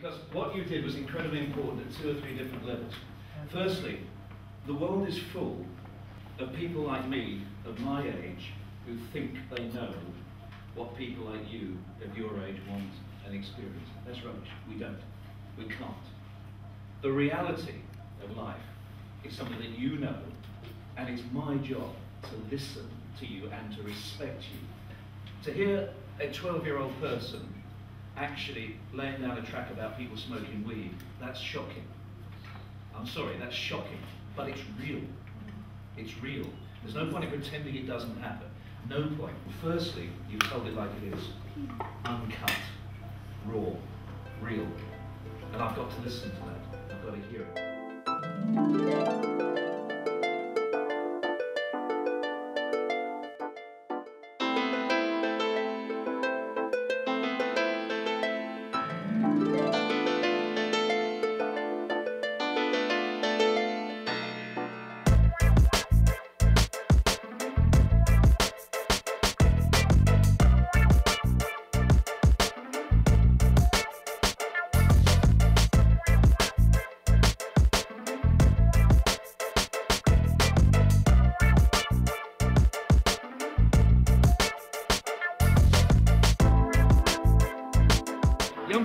Because what you did was incredibly important at two or three different levels. Firstly, the world is full of people like me, of my age, who think they know what people like you, of your age, want and experience. That's rubbish. We don't. We can't. The reality of life is something that you know, and it's my job to listen to you and to respect you. To hear a 12 year old person actually laying down a track about people smoking weed, that's shocking. I'm sorry, that's shocking, but it's real. It's real. There's no point in pretending it doesn't happen. No point. Firstly, you've told it like it is. Uncut, raw, real. And I've got to listen to that. I've got to hear it.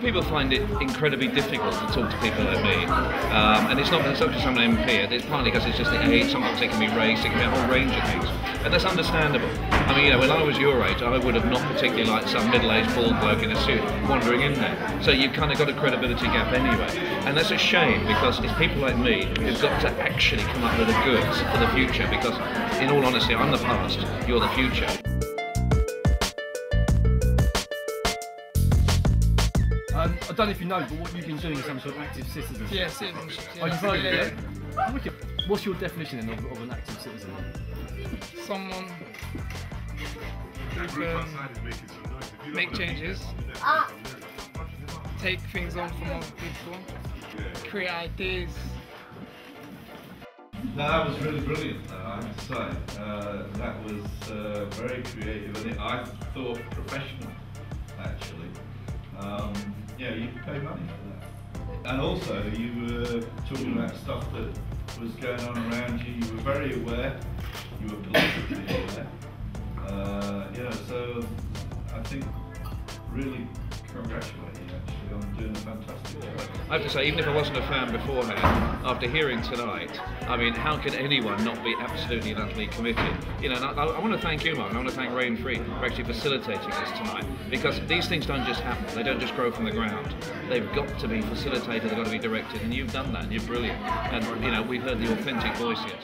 People find it incredibly difficult to talk to people like me. Um, and it's not because I'm an MP, it's partly because it's just the age, sometimes it can be race, it can be a whole range of things. And that's understandable. I mean, you know, when I was your age, I would have not particularly liked some middle-aged bald bloke in a suit wandering in there. So you've kind of got a credibility gap anyway. And that's a shame because it's people like me who've got to actually come up with the goods for the future because, in all honesty, I'm the past, you're the future. I don't know if you know, but what you've been doing is some sort of active citizen. Yeah, citizenship. Oh, you've heard of yeah. it? yeah? Wicked. What's your definition then of, of an active citizen? Someone who can make changes, take things on from other people, create ideas. No, that was really brilliant, though, I have to say. Uh, that was uh, very creative and it, I thought professional, actually. Um, yeah, you can pay money for that. And also, you were talking about stuff that was going on around you. You were very aware. You were politically aware. Uh, yeah, so I think really I have to say, even if I wasn't a fan beforehand, after hearing tonight, I mean, how can anyone not be absolutely and utterly committed? You know, I, I want to thank you, Mark, and I want to thank Reign Free for actually facilitating this tonight, because these things don't just happen, they don't just grow from the ground. They've got to be facilitated, they've got to be directed, and you've done that, and you're brilliant. And, you know, we've heard the authentic voice yet.